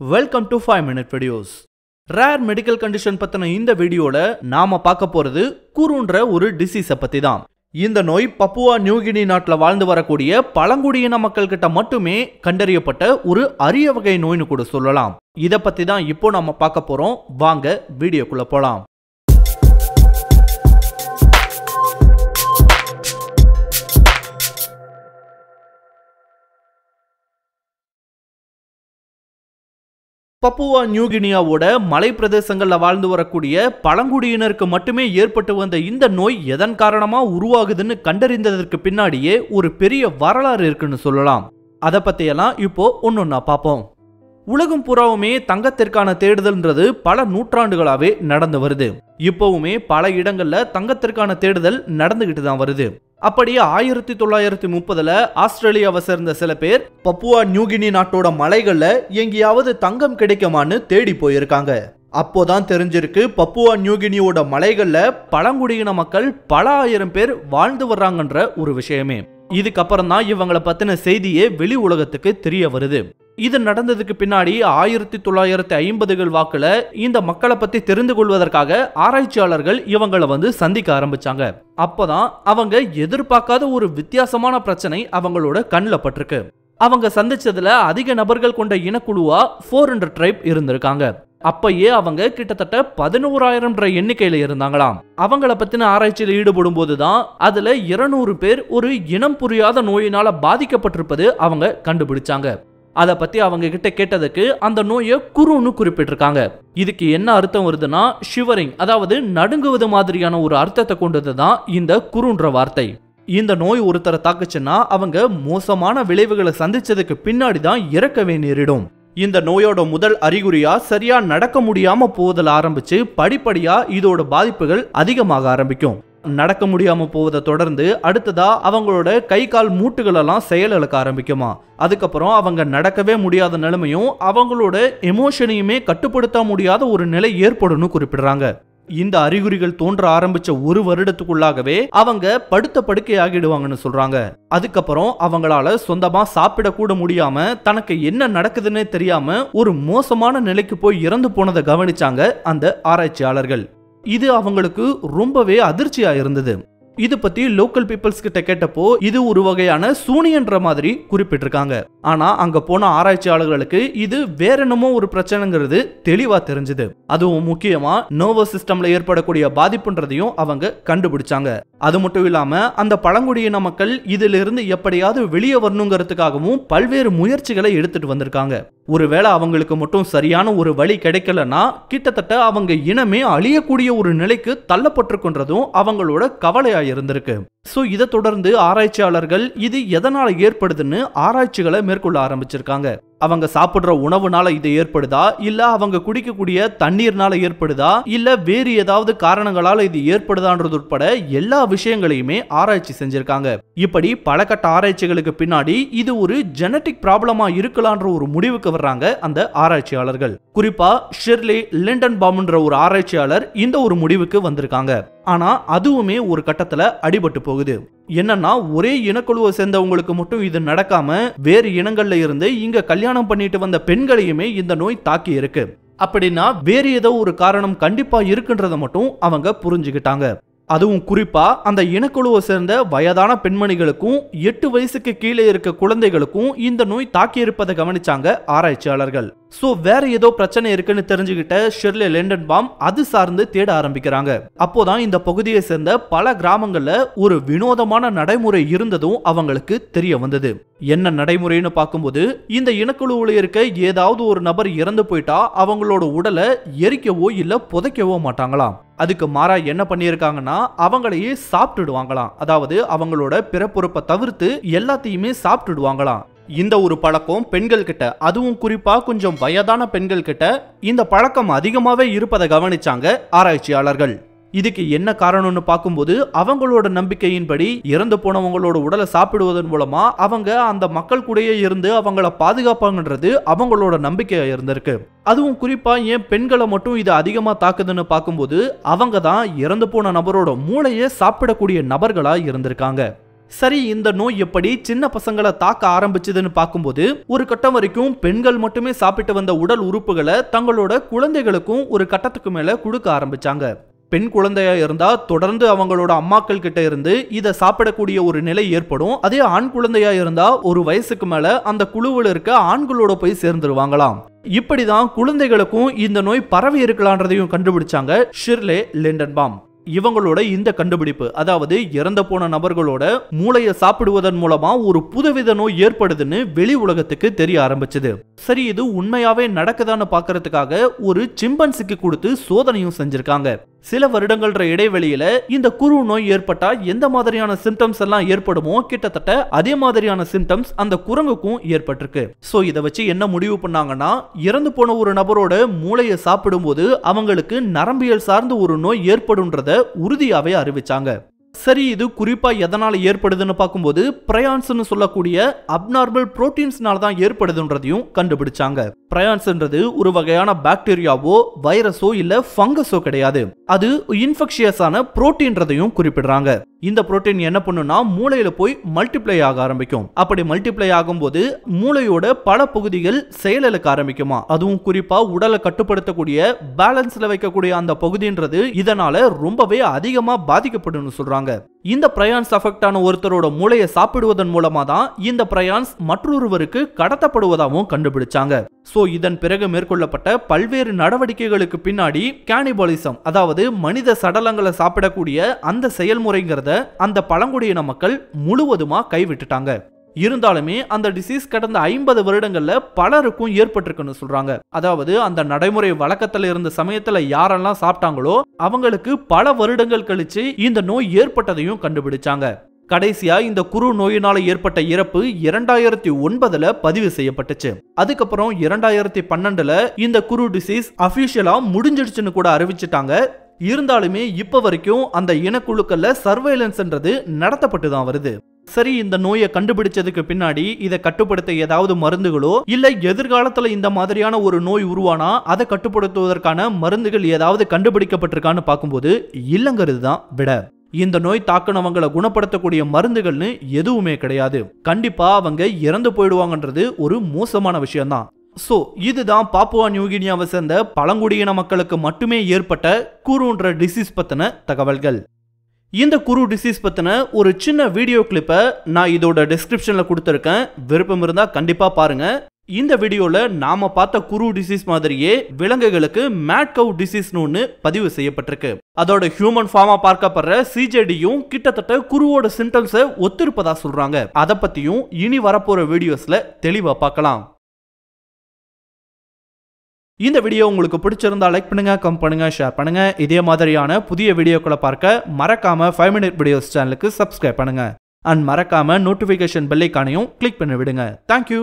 Welcome to five minute videos rare medical condition பற்றின இந்த வீடியோவில் நாம் பார்க்க போகிறது குறுன்ற ஒரு டிசீஸை பற்றி தான் இந்த நோய் பப்புவா நியூகினி நாட்டில் வாழ்ந்து வரக்கூடிய பழங்குடியின மக்கள் கிட்ட மட்டுமே கண்டறியப்பட்ட ஒரு அரிய வகை நோய்னு கூட சொல்லலாம். இதை பற்றி தான் இப்போ நம்ம பார்க்க போகிறோம் வாங்க வீடியோக்குள்ளே போகலாம் பப்புவா நியூகினியாவோட மலை பிரதேசங்களில் வாழ்ந்து வரக்கூடிய பழங்குடியினருக்கு மட்டுமே ஏற்பட்டு வந்த இந்த நோய் எதன் காரணமாக உருவாகுதுன்னு கண்டறிந்ததற்கு பின்னாடியே ஒரு பெரிய வரலாறு இருக்குன்னு சொல்லலாம். அதை பற்றியெல்லாம் இப்போ ஒன்னொன்னா பார்ப்போம் உலகம் பூராவுமே தங்கத்திற்கான தேடுதல்ன்றது பல நூற்றாண்டுகளாகவே நடந்து வருது. இப்போவுமே பல இடங்களில் தங்கத்திற்கான தேடுதல் நடந்துக்கிட்டு தான் வருது. அப்படியே ஆயிரத்தி தொள்ளாயிரத்தி முப்பதுல ஆஸ்திரேலியாவை சேர்ந்த சில பேர் பப்புவா நியூகினி நாட்டோட மலைகள்ல எங்கேயாவது தங்கம் கிடைக்குமான்னு தேடி போயிருக்காங்க. அப்போதான் தெரிஞ்சிருக்கு பப்புவா நியூகினியோட மலைகள்ல பழங்குடியின மக்கள் பல ஆயிரம் பேர் வாழ்ந்து வர்றாங்கன்ற ஒரு விஷயமே. இதுக்கப்புறம் தான் இவங்களை பத்தின செய்தியே வெளி உலகத்துக்கு தெரிய வருது. இது நடந்ததுக்கு பின்னாடி ஆயிரத்தி தொள்ளாயிரத்தி ஐம்பதுகள் வாக்குல இந்த மக்களை பத்தி தெரிந்து கொள்வதற்காக ஆராய்ச்சியாளர்கள் இவங்களை வந்து சந்திக்க ஆரம்பிச்சாங்க. அப்பதான் அவங்க எதிர்பார்க்காத ஒரு வித்தியாசமான பிரச்சனை அவங்களோட கண்ணில் பட்டிருக்கு. அவங்க சந்திச்சதுல அதிக நபர்கள் கொண்ட இனக்குழுவா ஃபோர் ஹண்ட்ரட் ட்ரைப் இருந்திருக்காங்க. அப்பயே அவங்க கிட்டத்தட்ட பதினோராயிரம்ன்ற எண்ணிக்கையில இருந்தாங்களாம். அவங்கள பத்தின ஆராய்ச்சியில் ஈடுபடும் போதுதான் அதுல இருநூறு பேர் ஒரு இனம் புரியாத நோயினால பாதிக்கப்பட்டிருப்பது அவங்க கண்டுபிடிச்சாங்க. அதை பத்தி அவங்க கிட்ட கேட்டதுக்கு அந்த நோயை குருன்னு குறிப்பிட்டிருக்காங்க. இதுக்கு என்ன அர்த்தம் வருதுன்னா ஷிவரிங் அதாவது நடுங்குவது மாதிரியான ஒரு அர்த்தத்தை கொண்டது தான் இந்த குருன்ற வார்த்தை. இந்த நோய் ஒருத்தரை தாக்குச்சுன்னா அவங்க மோசமான விளைவுகளை சந்திச்சதுக்கு பின்னாடி தான் இறக்கவே நேரிடும். இந்த நோயோட முதல் அறிகுறியா சரியா நடக்க முடியாம போதல் ஆரம்பிச்சு படிப்படியா இதோட பாதிப்புகள் அதிகமாக ஆரம்பிக்கும். நடக்க முடியாம போவதை தொடர்ந்து அடுத்ததா அவங்களோட கை கால் மூட்டுகளெல்லாம் செயல் இழக்க ஆரம்பிக்குமா? அதுக்கப்புறம் அவங்க நடக்கவே முடியாத நிலைமையும் அவங்களோட எமோஷனையுமே கட்டுப்படுத்த முடியாத ஒரு நிலை ஏற்படும்னு குறிப்பிடுறாங்க. இந்த அறிகுறிகள் தோன்ற ஆரம்பிச்ச ஒரு வருடத்துக்குள்ளாகவே அவங்க படுத்த படுக்கை ஆகிடுவாங்கன்னு சொல்றாங்க. அதுக்கப்புறம் அவங்களால சொந்தமா சாப்பிடக்கூட முடியாம தனக்கு என்ன நடக்குதுன்னே தெரியாம ஒரு மோசமான நிலைக்கு போய் இறந்து போனதை கவனிச்சாங்க அந்த ஆராய்ச்சியாளர்கள். இது அவங்களுக்கு ரொம்பவே அதிர்ச்சியா இருந்தது இது பத்தி லோக்கல் பீப்புள்ஸ் கிட்ட கேட்டப்போ இது ஒரு வகையான சூனியன்ற மாதிரி குறிப்பிட்டிருக்காங்க. ஆனா அங்க போன ஆராய்ச்சியாளர்களுக்கு இது வேற என்னமோ ஒரு பிரச்சனைங்கிறது தெளிவா தெரிஞ்சது. அதுவும் முக்கியமா நர்வஸ் சிஸ்டம்ல ஏற்படக்கூடிய பாதிப்புன்றதையும் அவங்க கண்டுபிடிச்சாங்க. அது மட்டும் இல்லாம அந்த பழங்குடியின மக்கள் இதுல இருந்து எப்படியாவது வெளியே வரணுங்கிறதுக்காகவும் பல்வேறு முயற்சிகளை எடுத்துட்டு வந்திருக்காங்க. ஒருவேளை அவங்களுக்கு மட்டும் சரியான ஒரு வழி கிடைக்கலன்னா கிட்டத்தட்ட அவங்க இனமே அழியக்கூடிய ஒரு நிலைக்கு தள்ளப்பட்டிருக்குன்றதும் அவங்களோட கவலையா இருந்திருக்கு. சோ இதை தொடர்ந்து ஆராய்ச்சியாளர்கள் இது எதனால ஏற்படுதுன்னு ஆராய்ச்சிகளை மேற்கொள்ள ஆரம்பிச்சிருக்காங்க. அவங்க சாப்பிடுற உணவுனால இது ஏற்படுதா? இல்ல அவங்க குடிக்கக்கூடிய தண்ணீர்னால ஏற்படுதா? இல்ல வேறு ஏதாவது காரணங்களால இது ஏற்படுதான்றது உட்பட எல்லா விஷயங்களையுமே ஆராய்ச்சி செஞ்சிருக்காங்க. இப்படி பல கட்ட ஆராய்ச்சிகளுக்கு பின்னாடி இது ஒரு ஜெனட்டிக் ப்ராப்ளமா இருக்கலான்ற ஒரு முடிவுக்கு வர்றாங்க அந்த ஆராய்ச்சியாளர்கள். குறிப்பா ஷெர்லி லிண்டன் பாம்ன்ற ஒரு ஆராய்ச்சியாளர் இந்த ஒரு முடிவுக்கு வந்திருக்காங்க. ஆனா அதுவுமே ஒரு கட்டத்துல அடிபட்டு போகுது. என்னன்னா ஒரே இனக்குழுவை சேர்ந்தவங்களுக்கு மட்டும் இது நடக்காம வேறு இனங்கள்ல இருந்து இங்க கல்யாணம் பண்ணிட்டு வந்த பெண்களையுமே இந்த நோய் தாக்கி இருக்கு. அப்படின்னா வேறு ஏதோ ஒரு காரணம் கண்டிப்பா இருக்குன்றத மட்டும் அவங்க புரிஞ்சுக்கிட்டாங்க. அதுவும் குறிப்பா அந்த இனக்குழுவை சேர்ந்த வயதான பெண்மணிகளுக்கும் எட்டு வயசுக்கு கீழே இருக்க குழந்தைகளுக்கும் இந்த நோய் தாக்கி இருப்பதை கவனிச்சாங்க ஆராய்ச்சியாளர்கள். ஸோ வேற ஏதோ பிரச்சனை இருக்குன்னு தெரிஞ்சுக்கிட்ட ஷெர்லே லெண்டன் பாம் அது சார்ந்து தேட ஆரம்பிக்கிறாங்க. அப்போதான் இந்த பகுதியை சேர்ந்த பல கிராமங்கள்ல ஒரு வினோதமான நடைமுறை இருந்ததும் அவங்களுக்கு தெரிய வந்தது. என்ன நடைமுறைன்னு பார்க்கும்போது இந்த இனக்குழுவில் இருக்க ஏதாவது ஒரு நபர் இறந்து போயிட்டா அவங்களோட உடலை எரிக்கவோ இல்ல புதைக்கவோ மாட்டாங்களாம். அதுக்கு மாறா என்ன பண்ணியிருக்காங்கன்னா அவங்களையே சாப்பிட்டுடுவாங்களாம். அதாவது அவங்களோட பிறப்புறுப்பை தவிர்த்து எல்லாத்தையுமே சாப்பிட்டுடுவாங்களாம். இந்த ஒரு பழக்கம் பெண்கள் கிட்ட அதுவும் குறிப்பா கொஞ்சம் வயதான பெண்கள் கிட்ட இந்த பழக்கம் அதிகமாவே இருப்பதை கவனிச்சாங்க ஆராய்ச்சியாளர்கள். இதுக்கு என்ன காரணம்னு பார்க்கும்போது அவங்களோட நம்பிக்கையின்படி இறந்து போனவங்களோட உடலை சாப்பிடுவதன் மூலமா அவங்க அந்த மக்கள் கூடயே இருந்து அவங்கள பாதுகாப்பாங்கன்றது அவங்களோட நம்பிக்கையா இருந்திருக்கு. அதுவும் குறிப்பா ஏன் பெண்களை மட்டும் இது அதிகமா தாக்குதுன்னு பார்க்கும்போது அவங்க தான் இறந்து போன நபரோட மூளையை சாப்பிடக்கூடிய நபர்களா இருந்திருக்காங்க. சரி இந்த நோய் எப்படி சின்ன பசங்களை தாக்க ஆரம்பிச்சதுன்னு பார்க்கும்போது ஒரு கட்டம் வரைக்கும் பெண்கள் மட்டுமே சாப்பிட்டு வந்த உடல் உறுப்புகளை தங்களோட குழந்தைகளுக்கும் ஒரு கட்டத்துக்கு மேல கொடுக்க ஆரம்பிச்சாங்க. பெண் குழந்தையா இருந்தா தொடர்ந்து அவங்களோட அம்மாக்கள் கிட்ட இருந்து இதை சாப்பிடக்கூடிய ஒரு நிலை ஏற்படும். அதே ஆண் குழந்தையா இருந்தா ஒரு வயசுக்கு மேல அந்த குழுவில் இருக்க ஆண்களோட போய் சேர்ந்துருவாங்களாம். இப்படிதான் குழந்தைகளுக்கும் இந்த நோய் பரவி இருக்கலான்றதையும் கண்டுபிடிச்சாங்க ஷிர்லே லிண்டன்பாம். இவங்களோட இந்த கண்டுபிடிப்பு அதாவது இறந்து போன நபர்களோட மூளையை சாப்பிடுவதன் மூலமா ஒரு புதுவித நோய் ஏற்படுதுன்னு வெளி உலகத்துக்கு தெரிய ஆரம்பிச்சது. சரி இது உண்மையாவே நடக்குதான்னு பாக்குறதுக்காக ஒரு சிம்பன்சிக்கு கொடுத்து சோதனையும் செஞ்சிருக்காங்க. சில வருடங்கள்ன்ற இடைவெளியில இந்த குரு நோய் ஏற்பட்டா எந்த மாதிரியான சிம்டம்ஸ் எல்லாம் ஏற்படுமோ கிட்டத்தட்ட அதே மாதிரியான சிம்டம்ஸ் அந்த குரங்குக்கும் ஏற்பட்டிருக்கு. சோ இதை வச்சு என்ன முடிவு பண்ணாங்கன்னா இறந்து போன ஒரு நபரோட மூளையை சாப்பிடும்போது அவங்களுக்கு நரம்பியல் சார்ந்த ஒரு நோய் ஏற்படும்ன்றத உறுதியாவே அறிவிச்சாங்க. சரி இது குறிப்பா எதனால ஏற்படுதுன்னு பார்க்கும்போது பிரயான்ஸ்னு சொல்லக்கூடிய அப்நார்மல் புரோட்டீன்ஸ்னால தான் ஏற்படுதுன்றதையும் கண்டுபிடிச்சாங்க. பிரயான்ஸ்ன்றது ஒரு வகையான பாக்டீரியாவோ வைரஸோ இல்ல ஃபங்கஸோ கிடையாது. அது இன்ஃபெக்ஷியஸான புரோட்டீன்றதையும் குறிப்பிடுறாங்க. இந்த புரோட்டீன் என்ன பண்ணுனா மூளையில போய் மல்டிப்ளை ஆக ஆரம்பிக்கும். அப்படி மல்டிப்ளை ஆகும்போது மூளையோட பல பகுதிகள் செயலிழக்க ஆரம்பிக்குமா? அதுவும் குறிப்பா உடலை கட்டுப்படுத்தக்கூடிய பேலன்ஸ்ல வைக்கக்கூடிய அந்த பகுதின்றது இதனால ரொம்பவே அதிகமா பாதிக்கப்படும் சொல்றாங்க. இந்த பிரயான்ஸ் அஃபெக்ட் ஆன ஒருத்தரோட மூளையை சாப்பிடுவதன் மூலமா தான் இந்த பிரயான்ஸ் மற்றொருவருக்கு கடத்தப்படுவதாகவும் கண்டுபிடிச்சாங்க. சோ இதன் பிறகு மேற்கொள்ளப்பட்ட பல்வேறு நடவடிக்கைகளுக்கு பின்னாடி கேனிபாலிசம் அதாவது மனித சடலங்களை சாப்பிடக்கூடிய அந்த செயல்முறைங்கிறத அந்த பழங்குடியின மக்கள் முழுவதுமா கைவிட்டுட்டாங்க. இருந்தாலுமே அந்த டிசீஸ் கடந்த ஐம்பது வருடங்கள்ல பலருக்கும் ஏற்பட்டிருக்குன்னு சொல்றாங்க. அதாவது அந்த நடைமுறை வழக்கத்துல இருந்த சமயத்துல யாரெல்லாம் சாப்பிட்டாங்களோ அவங்களுக்கு பல வருடங்கள் கழிச்சு இந்த நோய் ஏற்பட்டதையும் கண்டுபிடிச்சாங்க. கடைசியா இந்த குறு நோயினால ஏற்பட்ட இறப்பு இரண்டாயிரத்தி ஒன்பதுல பதிவு செய்யப்பட்டுச்சு. அதுக்கப்புறம் இரண்டாயிரத்தி பன்னெண்டுல இந்த குரு டிசீஸ் அபிஷியலா முடிஞ்சிடுச்சுன்னு கூட அறிவிச்சிட்டாங்க. இருந்தாலுமே இப்ப வரைக்கும் அந்த இனக்குழுக்கள்ல சர்வேலன்ஸ்ன்றது நடத்தப்பட்டு தான் வருது. சரி இந்த நோயை கண்டுபிடிச்சதுக்கு பின்னாடி இதை கட்டுப்படுத்த ஏதாவது மருந்துகளோ இல்ல எதிர்காலத்துல இந்த மாதிரியான ஒரு நோய் உருவானா அதை கட்டுப்படுத்துவதற்கான மருந்துகள் ஏதாவது கண்டுபிடிக்கப்பட்டிருக்கான்னு பார்க்கும்போது இல்லங்கிறது தான் விட. இந்த நோய் தாக்கினவங்களை குணப்படுத்தக்கூடிய மருந்துகள்னு எதுவுமே கிடையாது. கண்டிப்பா அவங்க இறந்து போயிடுவாங்கன்றது ஒரு மோசமான விஷயம்தான். சோ இதுதான் பாப்புவா நியூகினியாவை சேர்ந்த பழங்குடியின மக்களுக்கு மட்டுமே ஏற்பட்ட கூறுன்ற டிசீஸ் பத்தின தகவல்கள். இந்த குரு டிசீஸ் பற்றின ஒரு சின்ன வீடியோ கிளிப்பை நான் இதோட டிஸ்கிரிப்ஷனில் கொடுத்துருக்கேன். விருப்பம் இருந்தால் கண்டிப்பாக பாருங்க. இந்த வீடியோவில் நாம் பார்த்த குரு டிசீஸ் மாதிரியே விலங்குகளுக்கு மேட் கவு டிசீஸ்னு ஒன்று பதிவு செய்யப்பட்டிருக்கு. அதோட ஹியூமன் ஃபார்மா பார்க்கப்படுற சிஜேடியும் கிட்டத்தட்ட குருவோட சிம்டம்ஸை ஒத்திருப்பதா சொல்றாங்க. அதை பத்தியும் இனி வரப்போற வீடியோஸ்ல தெளிவா பார்க்கலாம். இந்த வீடியோ உங்களுக்கு பிடிச்சிருந்தா லைக் பண்ணுங்க கம் பண்ணுங்க ஷேர் பண்ணுங்க. இதே மாதிரியான புதிய வீடியோக்களை பார்க்க மறக்காம ஃபைவ் மினிட் வீடியோஸ் சேனலுக்கு சப்ஸ்கிரைப் பண்ணுங்க. அண்ட் மறக்காம நோட்டிஃபிகேஷன் பெல்லைக்கானையும் கிளிக் பண்ணி விடுங்க தேங்க்யூ